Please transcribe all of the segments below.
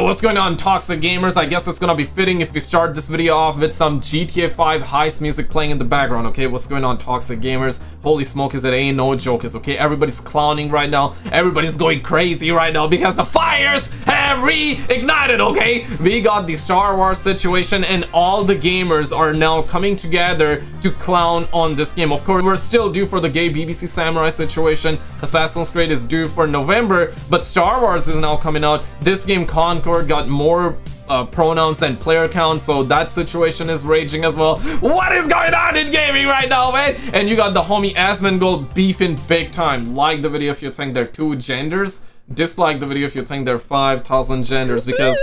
So what's going on Toxic Gamers? I guess it's gonna be fitting if we start this video off with some GTA 5 heist music playing in the background, okay? What's going on Toxic Gamers? Holy smokers, it ain't no jokers, okay? Everybody's clowning right now. Everybody's going crazy right now because the fires have reignited, okay? We got the Star Wars situation and all the gamers are now coming together to clown on this game. Of course, we're still due for the gay BBC Samurai situation. Assassin's Creed is due for November, but Star Wars is now coming out. This game Got more uh, pronouns and player count, so that situation is raging as well. What is going on in gaming right now, man? And you got the homie Asmongold beefing big time. Like the video if you think they're two genders. Dislike the video if you think they're 5,000 genders because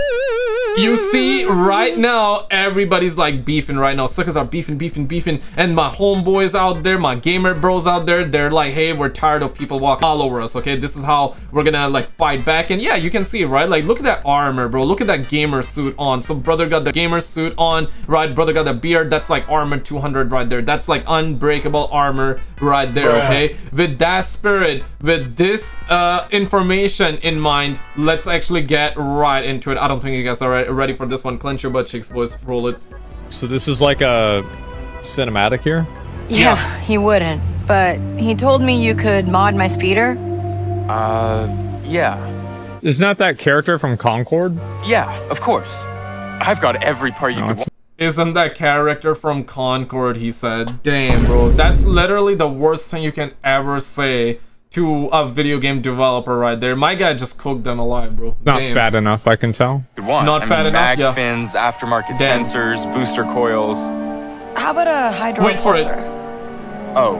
you see right now everybody's like beefing right now. Suckers are beefing beefing beefing. And my homeboys out there my gamer bros out there they're like hey we're tired of people walking all over us okay? This is how we're gonna like fight back. And yeah you can see right? Like look at that armor bro. Look at that gamer suit on. So brother got the gamer suit on right? Brother got the beard. That's like armor 200 right there. That's like unbreakable armor right there okay? With that spirit with this uh information in mind let's actually get right into it. I don't think you guys are ready ready for this one. Clench your butt cheeks, boys. Roll it. So this is like a cinematic here? Yeah, yeah, he wouldn't. But he told me you could mod my speeder. Uh, yeah. Isn't that that character from Concord? Yeah, of course. I've got every part you no, could isn't that character from Concord, he said. Damn, bro. That's literally the worst thing you can ever say to a video game developer right there. My guy just cooked them alive, bro. Not Damn. fat enough, I can tell. Good one. Not I fat mean, enough. Mag yeah. fins, aftermarket Damn. sensors, booster coils. How about a hydro Wait for it. Oh.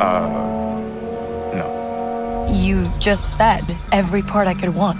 Uh. No. You just said every part I could want.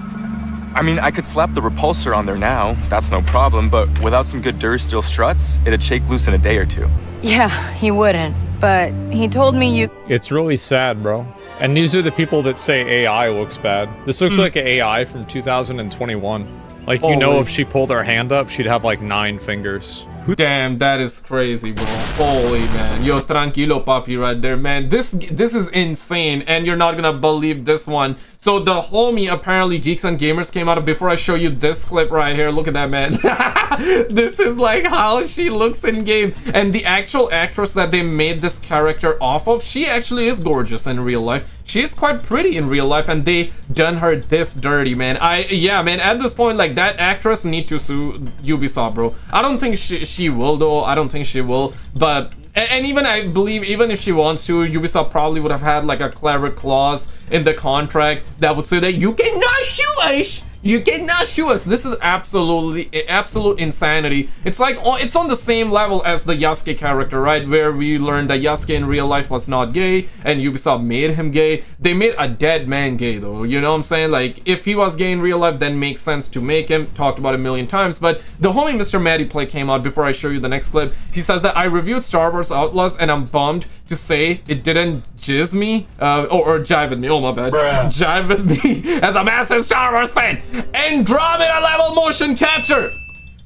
I mean, I could slap the repulsor on there now. That's no problem. But without some good Durasteel struts, it'd shake loose in a day or two. Yeah, he wouldn't. But he told me you. It's really sad, bro. And these are the people that say AI looks bad. This looks mm. like an AI from 2021. Like, Holy. you know, if she pulled her hand up, she'd have like nine fingers. Damn, that is crazy, bro. Holy man. Yo, tranquilo, papi, right there, man. This this is insane, and you're not gonna believe this one. So the homie, apparently, Geeks and Gamers came out of before I show you this clip right here. Look at that, man. this is like how she looks in game. And the actual actress that they made this character off of, she actually is gorgeous in real life. She's quite pretty in real life, and they done her this dirty, man. I, yeah, man, at this point, like, that actress need to sue Ubisoft, bro. I don't think she, she will though. I don't think she will. But and even I believe even if she wants to, Ubisoft probably would have had like a clever clause in the contract that would say that you cannot sue us you cannot shoot us. This is absolutely, absolute insanity. It's like, it's on the same level as the Yasuke character, right? Where we learned that Yasuke in real life was not gay, and Ubisoft made him gay. They made a dead man gay, though. You know what I'm saying? Like, if he was gay in real life, then makes sense to make him. Talked about a million times. But the homie Mr. Matty play came out before I show you the next clip. He says that I reviewed Star Wars Outlaws, and I'm bummed to say it didn't jizz me, uh, or, or jive with me. Oh, my bad. Bruh. Jive with me as a massive Star Wars fan. Andromeda level motion capture!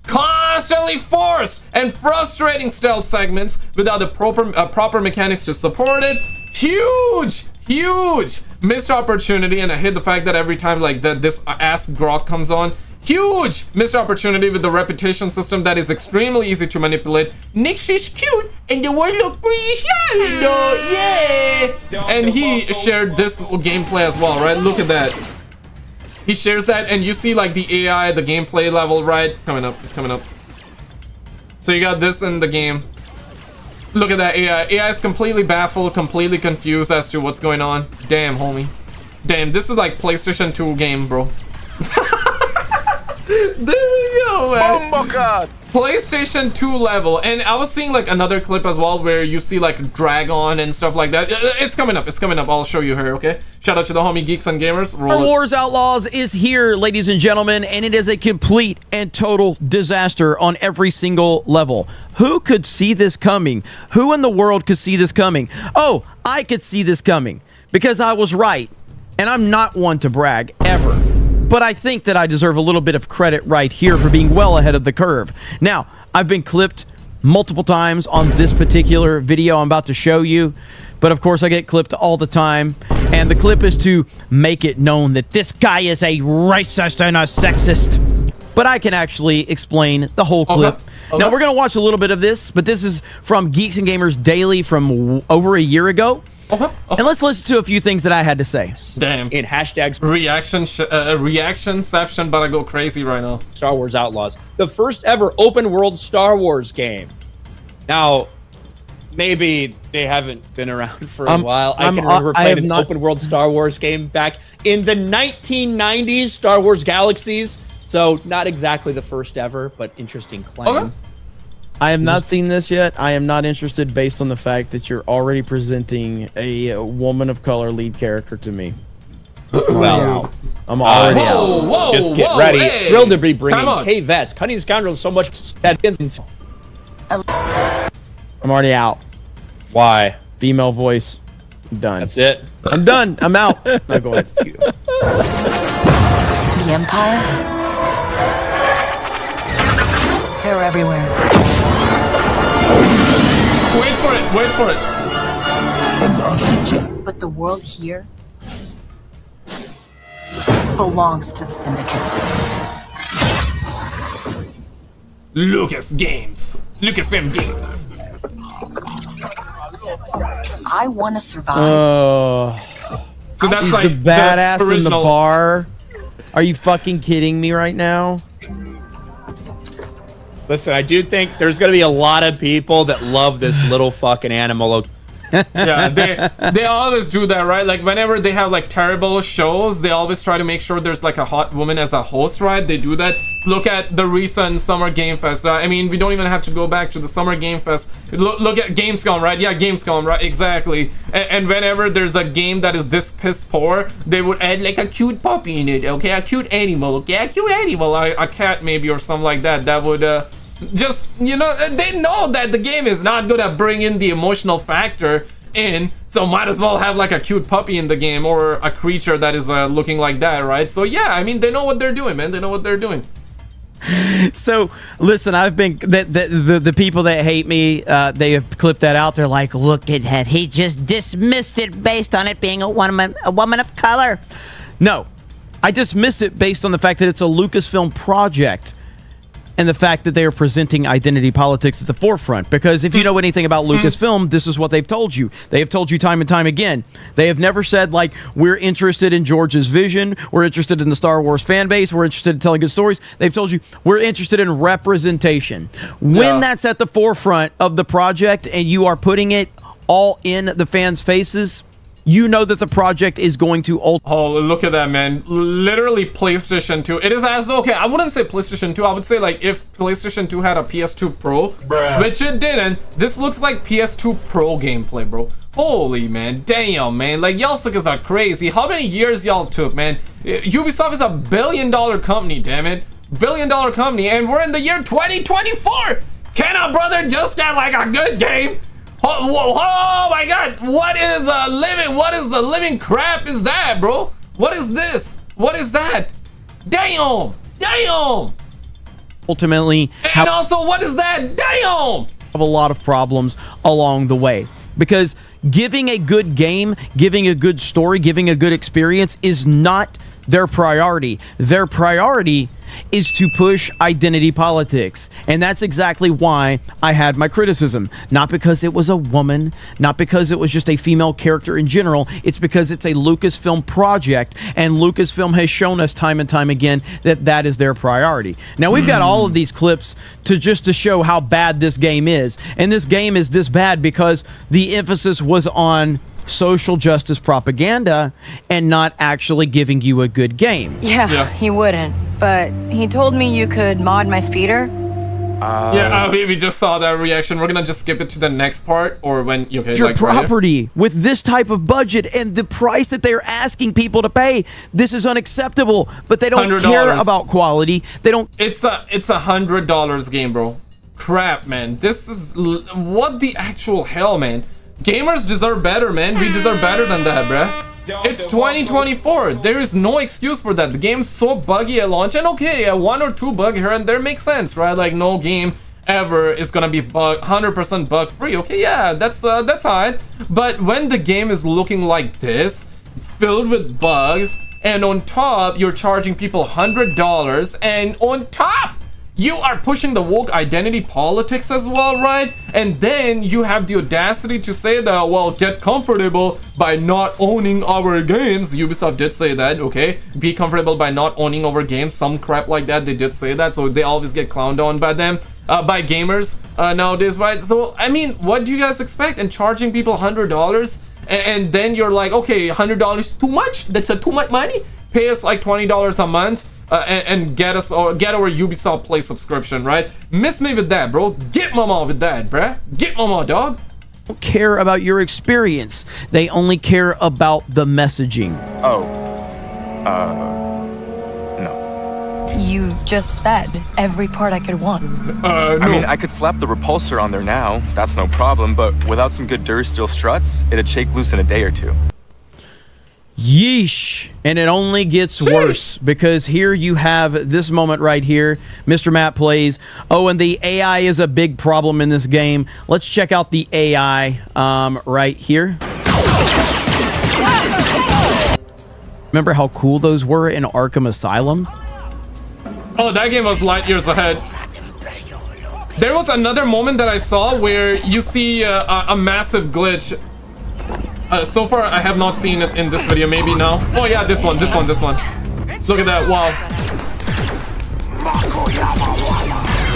Constantly forced and frustrating stealth segments without the proper, uh, proper mechanics to support it. Huge, huge missed opportunity and I hate the fact that every time like that this ass grok comes on Huge missed opportunity with the reputation system that is extremely easy to manipulate. Nick, she's cute, and the world look pretty you know, yeah! And he shared this gameplay as well, right? Look at that. He shares that, and you see like the AI, the gameplay level, right? Coming up, it's coming up. So you got this in the game. Look at that AI. AI is completely baffled, completely confused as to what's going on. Damn, homie. Damn, this is like PlayStation 2 game, bro. there we go, man. Oh PlayStation 2 level. And I was seeing like another clip as well where you see like Dragon and stuff like that. Uh, it's coming up. It's coming up. I'll show you here, okay? Shout out to the homie Geeks and Gamers. Roll Star Wars Outlaws is here, ladies and gentlemen, and it is a complete and total disaster on every single level. Who could see this coming? Who in the world could see this coming? Oh, I could see this coming because I was right. And I'm not one to brag, ever but I think that I deserve a little bit of credit right here for being well ahead of the curve. Now, I've been clipped multiple times on this particular video I'm about to show you, but of course I get clipped all the time. And the clip is to make it known that this guy is a racist and a sexist. But I can actually explain the whole clip. Okay. Now we're gonna watch a little bit of this, but this is from Geeks and Gamers Daily from over a year ago. Okay. okay. And let's listen to a few things that I had to say. Damn. in hashtags Reaction, sh- uh, reactionception, but I go crazy right now. Star Wars Outlaws, the first ever open world Star Wars game. Now, maybe they haven't been around for a Um, while. I I'm- can remember I playing an not- open world Star Wars game back in the 1990s, Star Wars Galaxies. So not exactly the first ever, but interesting claim. Okay. I have not seen this yet. I am not interested based on the fact that you're already presenting a uh, woman of color lead character to me. Well, I'm uh, already out. Whoa, whoa, just get whoa, ready. hey. Thrilled to be bringing Kay Vess, Cunning Scoundrel, so much that I'm already out. Why? Female voice. I'm done. That's it. I'm done. I'm out. no, go ahead. You. The Empire? They're everywhere. Wait for it, wait for it. But the world here belongs to the syndicates. Lucas Games. Lucas Lucasfilm Games. I want to survive. Oh, So that's she's like the badass in the original- bar. Are you fucking kidding me right now? Listen, I do think there's going to be a lot of people that love this little fucking animal. yeah, they they always do that, right? Like whenever they have like terrible shows, they always try to make sure there's like a hot woman as a host, right? They do that. Look at the recent Summer Game Fest. Uh, I mean, we don't even have to go back to the Summer Game Fest. Look, look at Gamescom, right? Yeah, Gamescom, right? Exactly. And, and whenever there's a game that is this piss poor, they would add like a cute puppy in it, okay? A cute animal, okay? A cute animal, a, a cat maybe or something like that. That would uh, just you know they know that the game is not gonna bring in the emotional factor in so might as well have like a cute puppy in the game or a creature that is uh, looking like that right so yeah i mean they know what they're doing man they know what they're doing So listen, I've been the the, the, the people that hate me. Uh, they have clipped that out. They're like, look at that. He just dismissed it based on it being a woman a woman of color. No, I dismiss it based on the fact that it's a Lucasfilm project. And the fact that they are presenting identity politics at the forefront. Because if you know anything about mm-hmm. Lucasfilm, this is what they've told you. They have told you time and time again. They have never said, like, we're interested in George's vision, we're interested in the Star Wars fan base, we're interested in telling good stories. They've told you, we're interested in representation. When Yeah. that's at the forefront of the project and you are putting it all in the fans' faces, you know that the project is going to ultimately. oh look at that man. Literally playstation 2 it is as though okay i wouldn't say playstation 2 i would say like if playstation 2 had a ps2 pro which it didn't this looks like ps2 pro gameplay bro. Holy man. Damn man. Like y'all suckers are crazy. How many years y'all took man? Eh, Ubisoft is a billion dollar company damn it. Billion dollar company and we're in the year 2024 can a brother just get like a good game Oh, whoa, oh my god, what is a living, what is the living crap is that, bro? What is this? What is that? Damn, damn. ultimately And also, what is that? Damn. have a lot of problems along the way because giving a good game, giving a good story, giving a good experience is not their priority. Their priority is to push identity politics. And that's exactly why I had my criticism. Not because it was a woman, not because it was just a female character in general. It's because it's a Lucasfilm project, and Lucasfilm has shown us time and time again that that is their priority. Now, we've got all of these clips to just to show how bad this game is. And this game is this bad because the emphasis was on social justice propaganda and not actually giving you a good game. Yeah, Yeah. he wouldn't. But he told me you could mod my speeder. yeah, uh, we, we just saw that reaction. We're gonna just skip it to the next part, or when okay, your like right here? property with this type of budget and the price that they're asking people to pay. This is unacceptable. But they don't care $100. about quality. They don't It's a it's a hundred dollars game, bro. Crap, man. This is what the actual hell, man. Gamers deserve better, man. We deserve better than that, bruh. It's 2024. There is no excuse for that. The game's so buggy at launch, and okay, one or two bug here and there makes sense, right? Like no game ever is gonna be bug 100% bug free. Okay, yeah, that's uh, that's alright. But when the game is looking like this, filled with bugs, and on top you're charging people hundred dollars, and on top you are pushing the woke identity politics as well, right? And then you have the audacity to say that, well, get comfortable by not owning our games. Ubisoft did say that, okay? Be comfortable by not owning our games. Some crap like that, they did say that. So they always get clowned on by them, uh, by gamers uh, nowadays, right? So, I mean, what do you guys expect? And charging people $100? And, and then you're like, okay, $100 too much? That's a too much money? Pay us like $20 a month uh, and, and, get us or get our Ubisoft Play subscription, right? Miss me with that, bro. Get mama with that, bruh. Get mama, dog. Don't care about your experience. They only care about the messaging. Oh. Uh. No. You just said every part I could want. Uh, no. I mean, I could slap the repulsor on there now. That's no problem. But without some good Durasteel struts, it'd shake loose in a day or two. Yeesh. And it only gets Sheesh. worse because here you have this moment right here. Mr. Matt plays. Oh, and the AI is a big problem in this game. Let's check out the AI um, right here. Remember how cool those were in Arkham Asylum? Oh, that game was light years ahead. There was another moment that I saw where you see a, a massive glitch uh, so far, I have not seen it in this video. Maybe now. Oh, yeah, this one, this one, this one. Look at that. Wow.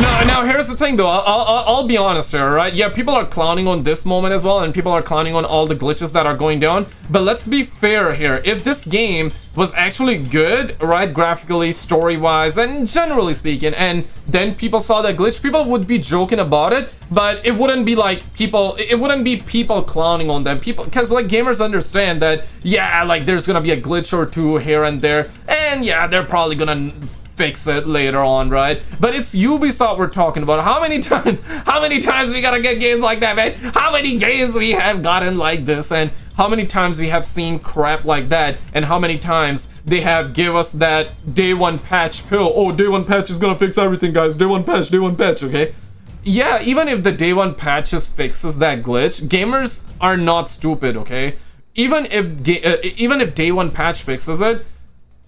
Now, now here's the thing though, I'll, I'll, I'll be honest here, right? Yeah, people are clowning on this moment as well, and people are clowning on all the glitches that are going down. But let's be fair here. If this game was actually good, right, graphically, story-wise, and generally speaking, and then people saw that glitch, people would be joking about it, but it wouldn't be like people, it wouldn't be people clowning on them. People, because like gamers understand that, yeah, like there's gonna be a glitch or two here and there, and yeah, they're probably gonna fix it later on, right? But it's Ubisoft we're talking about. How many times, how many times we gotta get games like that, man? How many games we have gotten like this and how many times we have seen crap like that and how many times they have give us that day one patch pill. Oh, day one patch is gonna fix everything, guys. Day one patch, day one patch, okay? Yeah, even if the day one patch just fixes that glitch, gamers are not stupid, okay? Even if uh, even if day one patch fixes it,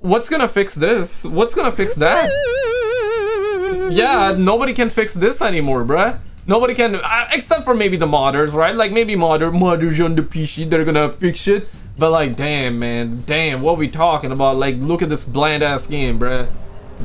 What's gonna fix this? What's gonna fix that? Yeah, nobody can fix this anymore, bruh. Nobody can, uh, except for maybe the modders, right? Like maybe modder modders on the PC, they're gonna fix it. But like, damn, man, damn, what we talking about? Like, look at this bland ass game, bruh.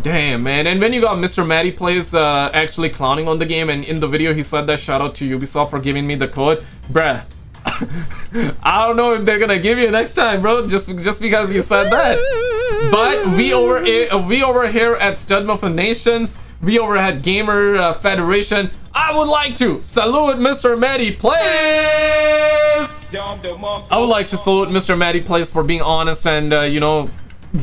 Damn, man. And when you got Mr. Matty plays uh, actually clowning on the game, and in the video he said that shout out to Ubisoft for giving me the code, bruh. I don't know if they're gonna give you next time, bro. Just just because you said that. But we over we over here at Stud Muffin Nations, we over at Gamer uh, Federation. I would like to salute Mr. Matty Plays. I would like to salute Mr. Matty Plays for being honest and uh, you know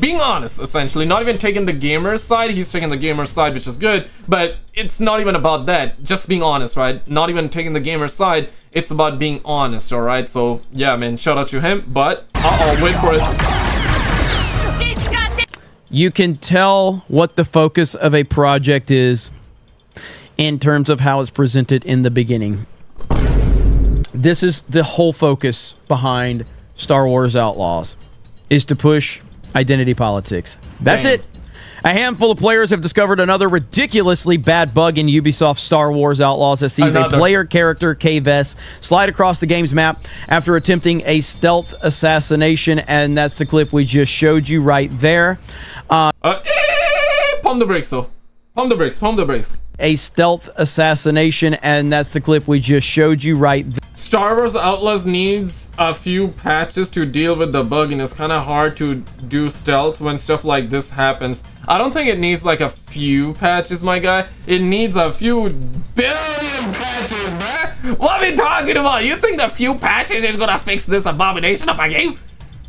being honest, essentially. Not even taking the gamer's side. He's taking the gamer's side, which is good. But it's not even about that. Just being honest, right? Not even taking the gamer's side. It's about being honest, alright? So, yeah, man. Shout out to him. But, uh-oh, wait for it. You can tell what the focus of a project is in terms of how it's presented in the beginning. This is the whole focus behind Star Wars Outlaws is to push identity politics. That's it. A handful of players have discovered another ridiculously bad bug in Ubisoft Star Wars Outlaws that sees another. a player character, Kay Vess, slide across the game's map after attempting a stealth assassination, and that's the clip we just showed you right there. Uh, uh, pump the brakes, though. Pump the brakes, pump the brakes. A stealth assassination, and that's the clip we just showed you right there. Star Wars Outlaws needs a few patches to deal with the bug and it's kind of hard to do stealth when stuff like this happens. I don't think it needs like a few patches, my guy. It needs a few billion patches, bruh. What are we talking about? You think the few patches is gonna fix this abomination of a game?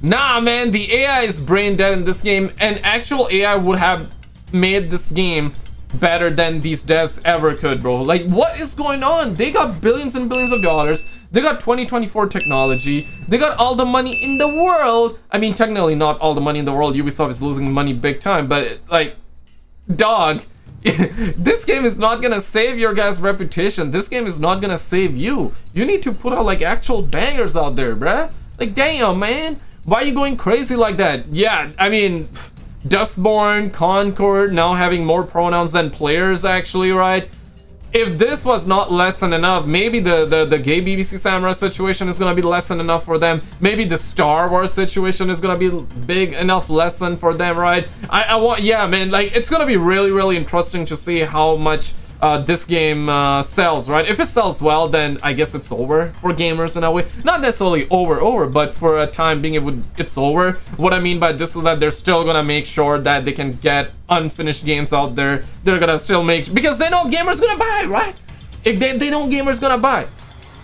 Nah, man, the AI is brain dead in this game and actual AI would have made this game better than these devs ever could, bro. Like, what is going on? They got billions and billions of dollars. They got 2024 technology. They got all the money in the world. I mean, technically not all the money in the world. Ubisoft is losing money big time, but like, dog, this game is not gonna save your guys' reputation. This game is not gonna save you. You need to put out like actual bangers out there, bruh. Like, damn, man. Why are you going crazy like that? Yeah, I mean, Dustborn, Concord, now having more pronouns than players, actually, right? if this was not less than enough, maybe the, the, the gay BBC Samurai situation is gonna be less than enough for them. Maybe the Star Wars situation is gonna be big enough lesson for them, right? I, I want, yeah, man, like, it's gonna be really, really interesting to see how much uh, this game uh, sells, right? If it sells well, then I guess it's over for gamers in a way. Not necessarily over, over, but for a time being, it would it's over. What I mean by this is that they're still gonna make sure that they can get unfinished games out there. They're gonna still make because they know gamers gonna buy, right? If they, they know gamers gonna buy.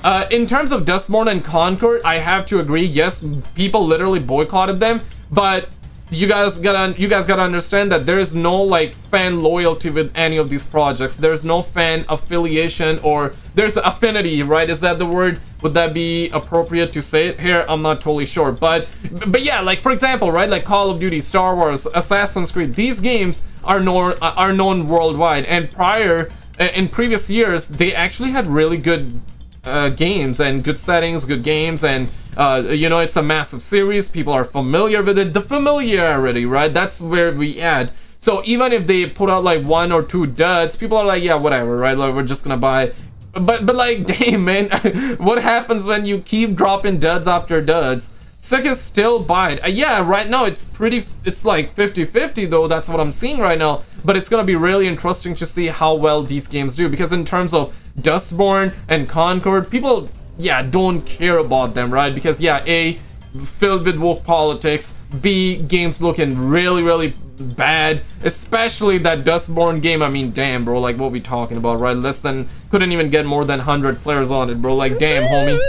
Uh, in terms of Dustborn and Concord, I have to agree. Yes, people literally boycotted them, but you guys gotta you guys gotta understand that there is no like fan loyalty with any of these projects. There's no fan affiliation or there's affinity right? Is that the word? Would that be appropriate to say it? Here i'm not totally sure but but yeah like for example right like call of duty star wars assassin's creed these games are known are known worldwide. And prior in previous years they actually had really good uh, games and good settings, good games, and uh, you know it's a massive series. People are familiar with it. The familiarity, right? That's where we add. So even if they put out like one or two duds, people are like, yeah, whatever, right? Like we're just gonna buy. But but like, damn, man, what happens when you keep dropping duds after duds? Sega still buy it. Uh, yeah, right now it's pretty, it's like 50-50 though, that's what I'm seeing right now. But it's gonna be really interesting to see how well these games do. Because in terms of Dustborn and Concord, people, yeah, don't care about them, right? Because yeah, A, filled with woke politics, B, games looking really, really bad, especially that Dustborn game, I mean, damn, bro, like, what we talking about, right? Less than, couldn't even get more than 100 players on it, bro, like, damn, homie.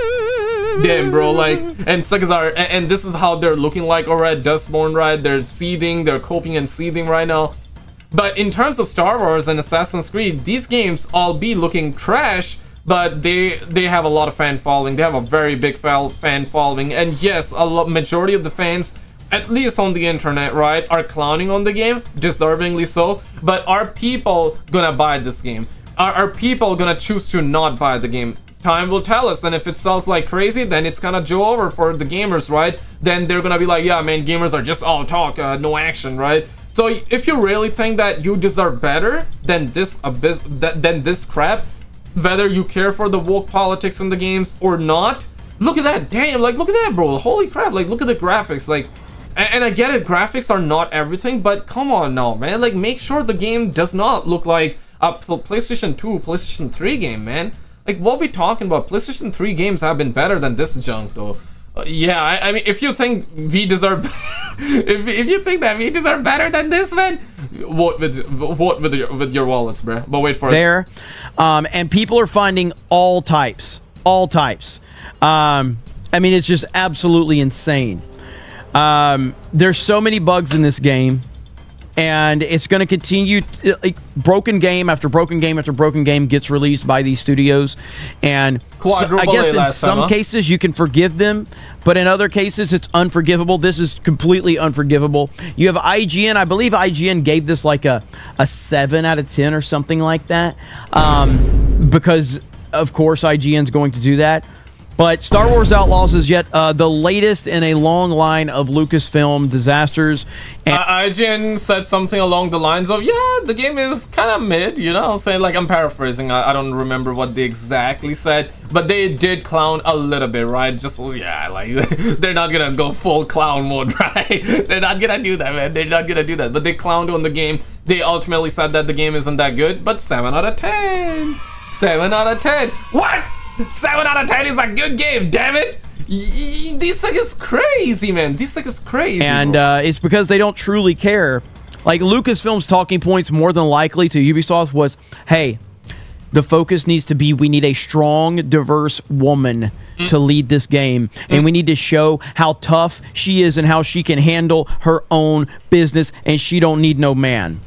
Damn, bro, like, and are, and, and, this is how they're looking like already, Dustborn, right? They're seething, they're coping and seething right now. But in terms of Star Wars and Assassin's Creed, these games all be looking trash, but they they have a lot of fan following. They have a very big fan following, and yes, a lot, majority of the fans, at least on the internet, right, are clowning on the game, deservingly so. But are people gonna buy this game? Are, are people gonna choose to not buy the game? time will tell us and if it sells like crazy then it's gonna go over for the gamers right then they're gonna be like yeah man gamers are just all talk uh, no action right so if you really think that you deserve better than this abyss than this crap whether you care for the woke politics in the games or not look at that. Damn like look at that bro. Holy crap. Like look at the graphics. Like and, and I get it. Graphics are not everything but come on now man. Like make sure the game does not look like a PlayStation 2 PlayStation 3 game man. Like, what we talking about? PlayStation 3 games have been better than this junk, though. Yeah, I, I, mean, if you think we deserve, if, if you think that we deserve better than this, man, what with what with your with your wallets, bro? But wait for there, it. um, and people are finding all types, all types. Um, I mean, it's just absolutely insane. Um, there's so many bugs in this game and it's going to continue like, broken game after broken game after broken game gets released by these studios. And so, i guess in some time, huh? cases you can forgive them but in other cases it's unforgivable. This is completely unforgivable. You have ign i believe ign gave this like a, a 7 out of 10 or something like that um, because of course ign's going to do that but Star Wars Outlaws is yet uh, the latest in a long line of Lucasfilm disasters. And uh, IGN said something along the lines of, yeah, the game is kind of mid, you know, I'm saying, like, I'm paraphrasing, I, I, don't remember what they exactly said, but they did clown a little bit, right? Just, yeah, like, they're not gonna go full clown mode, right? they're not gonna do that, man, they're not gonna do that, but they clowned on the game. They ultimately said that the game isn't that good, but 7 out of 10. 7 out of 10. What? 7 out of 10 is a good game, damn it! This thing is crazy, man. This thing is crazy. And uh, it's because they don't truly care. Like Lucasfilm's talking points more than likely to Ubisoft was, hey, the focus needs to be we need a strong, diverse woman mm. to lead this game. Mm. And we need to show how tough she is and how she can handle her own business and she don't need no man.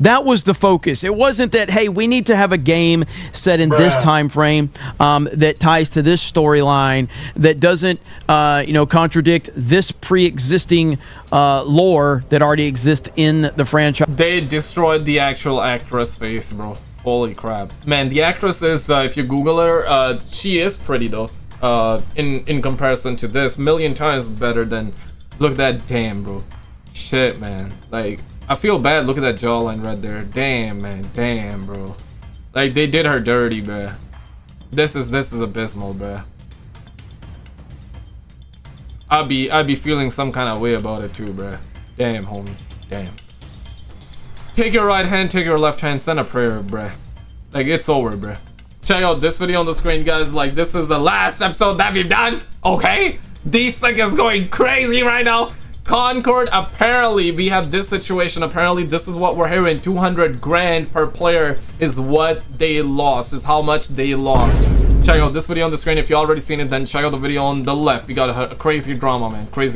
That was the focus. It wasn't that hey, we need to have a game set in this time frame um, that ties to this storyline that doesn't uh, you know contradict this pre-existing uh, lore that already exists in the franchise. They destroyed the actual actress face, bro. Holy crap. Man, the actress is, uh, if you Google her, uh, she is pretty though. Uh, in, in comparison to this, million times better than, look at that, damn, bro. Shit, man. Like, I feel bad, look at that jawline right there. Damn, man, damn, bro. Like, they did her dirty, bruh. This is, this is abysmal, bruh. I'd be, I'd be feeling some kind of way about it too, bruh. Damn, homie. Damn. Take your right hand, take your left hand, send a prayer, bruh. Like, it's over, bruh. Check out this video on the screen, guys. Like, this is the last episode that we've done, okay? D-Stick is going crazy right now. Concord, apparently, we have this situation. Apparently, this is what we're hearing. 200 grand per player is what they lost, is how much they lost. Check out this video on the screen. If you already seen it, then check out the video on the left. We got a, a crazy drama, man. Crazy